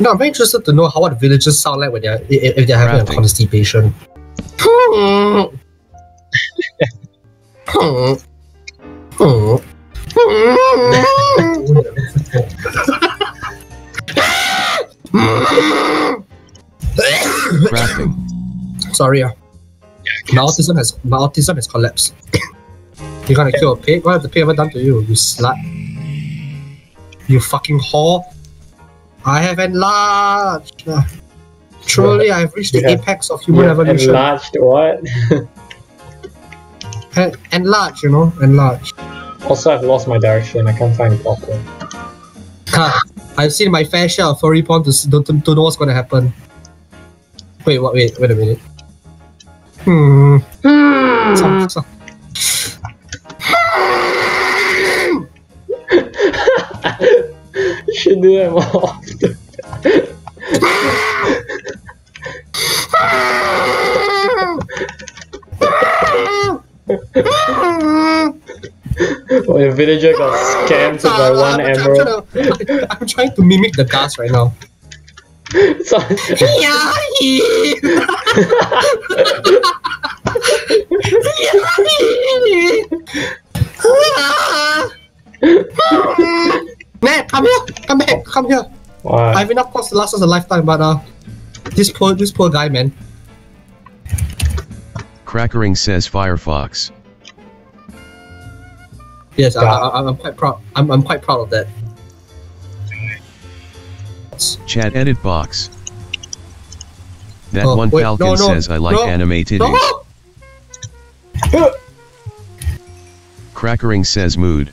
No, I'm very interested to know how what villagers sound like when they're if if they're having Crafting. a constipation. Crafting. Sorry, uh. my autism has my autism has collapsed. You're gonna kill a pig? What have the pig ever done to you, you slut? You fucking whore! I have enlarged. Truly, I have reached the You have- apex of human You have evolution. enlarged what? En- enlarge, you know, enlarge. also, I've lost my direction. I can't find proper. Ha! I've seen my fair share of furry porn to, s- to, to, to know what's gonna happen. Wait, what? Wait, wait a minute. Hmm. Some, some. Should do that more often. Villager got scammed by one I'm, I'm, emerald. trying to, I'm trying to mimic the gas right now. So, Man, come here, come back, come here. wow. I have enough cost to last us a lifetime, but uh, this poor, this poor guy, man. Crackering says Firefox. Yes, I, I, I'm quite proud. I'm, I'm quite proud of that. Chat edit box. That Oh, one wait, Falcon no, no, says I like no, anime titties. No! Crackering says mood.